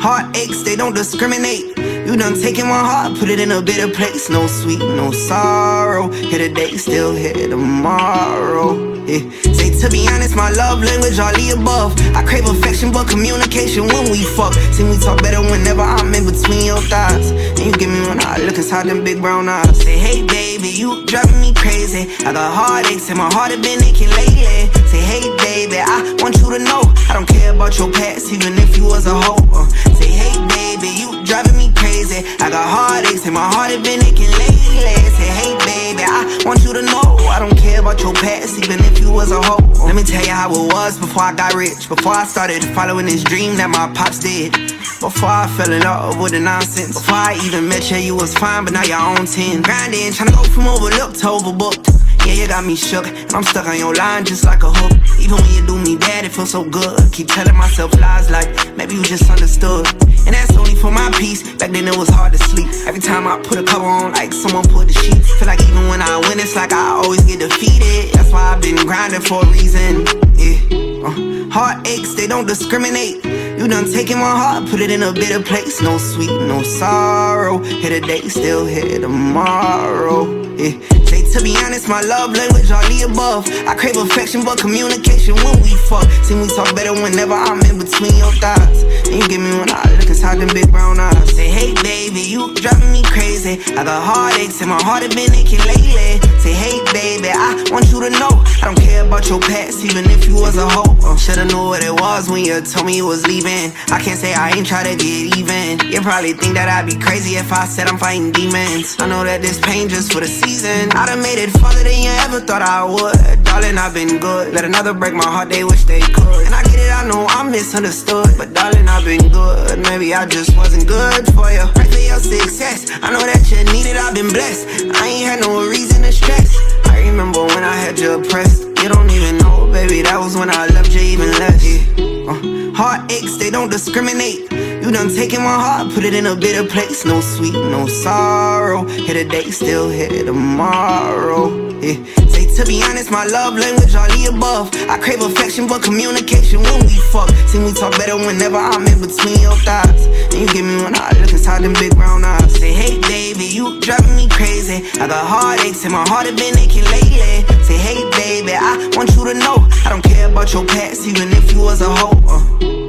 Heartaches, they don't discriminate. You done taken my heart, put it in a better place. No sweet, no sorrow. Here today, still here tomorrow. Yeah. Say to be honest, my love language all the above. I crave affection, but communication when we fuck. See we talk better whenever I'm in between your thighs. And you give me one eye, look inside them big brown eyes. Say, hey baby, you driving me crazy. I got heartaches and my heart has been aching lately. Say, hey baby, I want you to know I don't care about your past, even if you was a hoe. I got heartaches and my heart has been aching lately. Say, hey baby, I want you to know I don't care about your past, even if you was a hoe. Let me tell you how it was before I got rich. Before I started following this dream that my pops did. Before I fell in love with the nonsense. Before I even met you, you was fine, but now you're on 10. Grinding, trying to go from overlooked to overbooked. Yeah, you got me shook, I'm stuck on your line just like a hook. Even when you do me bad, it feels so good. Keep telling myself lies like maybe you just understood. And that's only for my peace. Back then it was hard to sleep. Every time I put a cover on, like someone put the sheet. Feel like even when I win, it's like I always get defeated. That's why I've been grinding for a reason. Yeah. Uh, heartaches, they don't discriminate. You done taken my heart, put it in a bitter place. No sweet, no sorrow. Here today, still here tomorrow. Yeah. Say to be honest, my love language all the above. I crave affection, but communication when we fuck. See we talk better whenever I'm in between your thighs. And you give me one eye, look inside them big brown eyes. Say, hey baby, you driving me crazy. I got heartaches and my heart has been aching lately. Say, hey baby, I want you to know about your past, even if you was a hoe. Uh, Shoulda knew what it was when you told me you was leaving. I can't say I ain't try to get even. You probably think that I'd be crazy if I said I'm fighting demons. I know that this pain just for the season. I done made it farther than you ever thought I would. Darling, I've been good. Let another break my heart, they wish they could. And I get it, I know I'm misunderstood. But darling, I've been good. Maybe I just wasn't good for you. Pray for your success. I know that you need it, I've been blessed. I ain't had no reason to stress. I remember when I had you oppressed. Uh, heartaches, they don't discriminate. You done taken my heart, put it in a bitter place. No sweet, no sorrow. Here today, still here tomorrow. Yeah. Say to be honest, my love language all the above. I crave affection, but communication when we fuck. See we talk better whenever I'm in between your thighs. And you give me one eye, look inside them big brown eyes. Say, hey baby, you driving me crazy. I got heartaches and my heart has been aching lately. Say, hey baby, I want you to know I don't care about your past, even if you was a hoe. Uh.